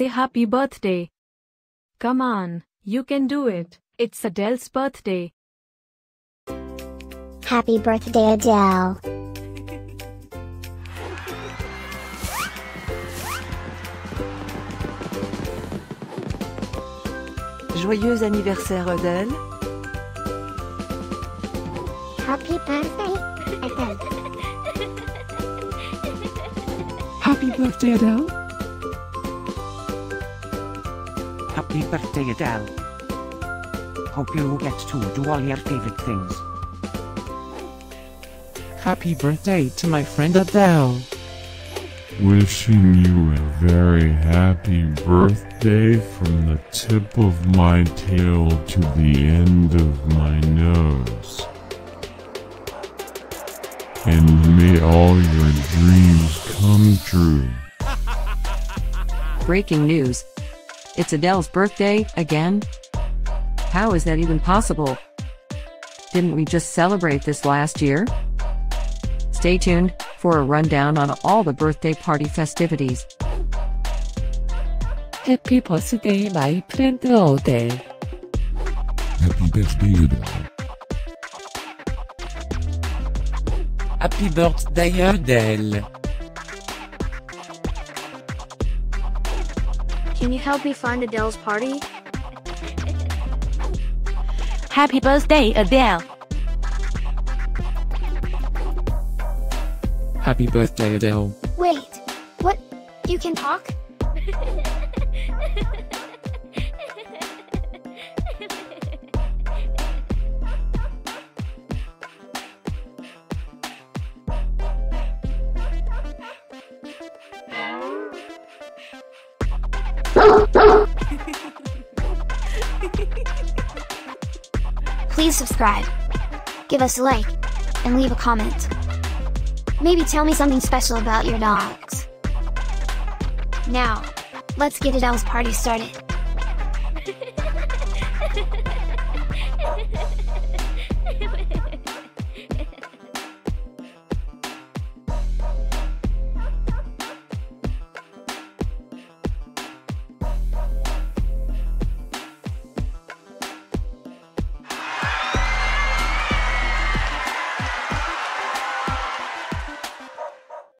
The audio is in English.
say happy birthday. Come on, you can do it. It's Adele's birthday. Happy birthday, Adele. Joyeux anniversaire Adèle. Happy birthday, Adele. Happy birthday, Adele. Happy birthday Adele. Hope you get to do all your favorite things. Happy birthday to my friend Adele. Wishing you a very happy birthday from the tip of my tail to the end of my nose. And may all your dreams come true. Breaking news. It's Adele's birthday, again? How is that even possible? Didn't we just celebrate this last year? Stay tuned for a rundown on all the birthday party festivities. Happy birthday, my friend Adele. Happy birthday, Adele. Happy birthday, Adele. Can you help me find Adele's party? Happy birthday, Adele. Happy birthday, Adele. Wait, what? You can talk? Please subscribe, give us a like, and leave a comment. Maybe tell me something special about your dogs. Now, let's get Adele's party started.